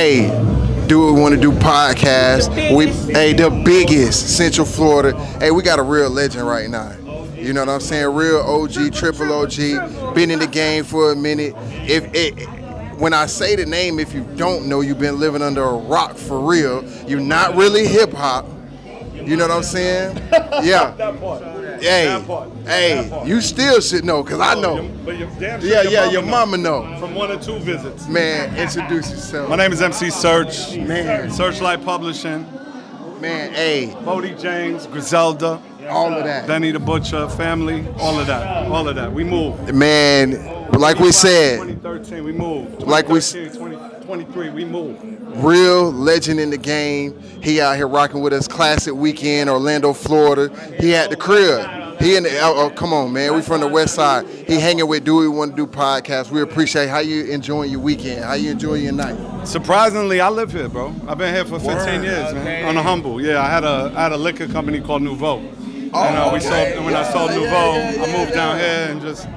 Hey, do we want to do podcast. We hey the biggest Central Florida. Hey, we got a real legend right now. You know what I'm saying? Real OG, triple OG. Been in the game for a minute. If it, when I say the name, if you don't know, you've been living under a rock for real. You're not really hip hop. You know what I'm saying? Yeah. That. Hey, That part. hey, That part. you still should know, cause I Oh, know. your- But your damn sure Yeah, your yeah, mama your mama know. From one or two visits. Man, introduce yourself. My name is MC Serch. Man. Serchlite Publishing. Man, hey, Boldy James, Griselda, all of that. Benny the Butcher, family, all of that. All of that. We moved. Man, like we said, 2013, we moved. Like we s- 2013, 2023, we moved. real legend in the game. He out here rocking with us. Classic weekend, Orlando, Florida. He at the crib. He and the, oh, oh, come on, man. We from the west side. He hanging with Do We Want to Do podcast. We appreciate how you enjoying your weekend. How you enjoying your night. Surprisingly, I live here, bro. I've been here for 15 Word. years, man. On the humble, yeah. I had a I had a liquor company called Nouveau. and uh, we okay. sold, and when I sold Nouveau, yeah, yeah, I moved down yeah. here and just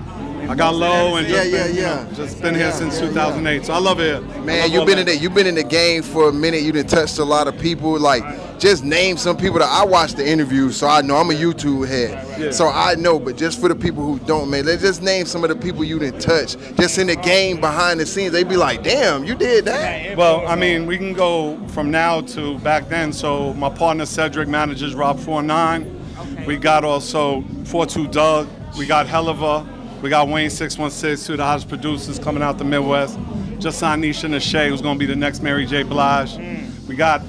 I got low and just Yeah, yeah, been, you yeah. know, just been here since 2008. So I love it. here. Man, you've been in the you've been in the game for a minute. You done touched a lot of people. Like, just name some people that I watch the interview, so I know I'm a YouTube head. Yeah. So I know, but just for the people who don't, man, let's just name some of the people you didn't touch. Just in the game behind the scenes, they'd be like, damn, you did that. Well, I mean, we can go from now to back then. So my partner Cedric manages Rob 49. We got also 42 Dugg. We got Helliver. We got Wayne 616, two of the hottest producers coming out the Midwest. Just signed Nisha Nashe, who's going to be the next Mary J. Blige. Mm. We got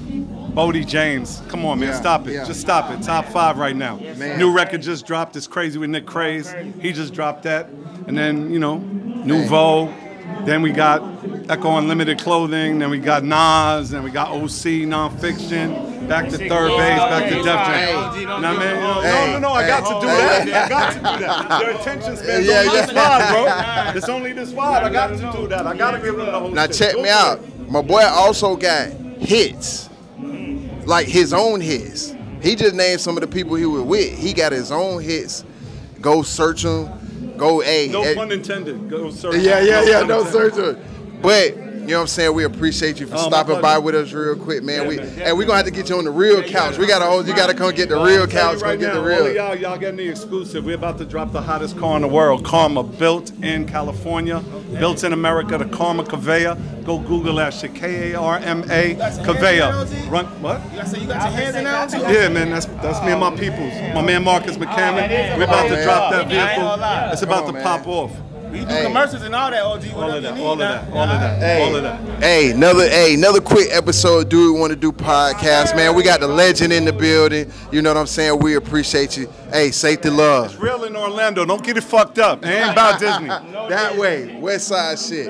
Boldy James. Come on, man, Yeah, stop it. yeah. Just stop it. Top five right now. Man. New record just dropped. It's crazy with Nick Craze. He just dropped that. And then, you know, Nouveau. Then we got Ecko Unlimited Clothing. Then we got Nas. Then we got OC Nonfiction. Back to 3rd Bass. Back to Def Jam. Hey. You know what I mean? You no, no, no. I got to do that. I got to do that. Their attention span's Yeah, only yeah. this wide, bro. It's only this wide. I got to do that. I got to give them the whole Now check me out. My boy also got hits, like his own hits. He just named some of the people he was with. He got his own hits. Go search them. Go a. No pun intended. Go search. Yeah, yeah, yeah. No search. But you know what I'm saying? We appreciate you for Oh, stopping by with us real quick, man. Yeah, we man. and we're gonna have to get you on the real couch. We gotta hold. You gotta come get the Well, real couch. you Come right get now, the all of real. y'all, y'all getting the exclusive. We're about to drop the hottest car in the world, Karma, built in California, built in America, the Karma Kaveya. Go Google that shit, K-A-R-M-A Kaveya. Run, what? I say you got your hands in now too? Yeah, man, that's that's me and my peoples. My man Marcus McCammon. We're about to drop that I ain't gonna lie. vehicle. It's about to pop off. We do Hey. commercials and all that, OG. All Whatever of that, you all of that, all of that, Hey. all of that. Hey, another hey, another quick episode. Do we want to do podcast, man? We got the legend in the building. You know what I'm saying? We appreciate you. Hey, safety love. Real in Orlando. Don't get it fucked up. It ain't about Disney. That way, West Side shit.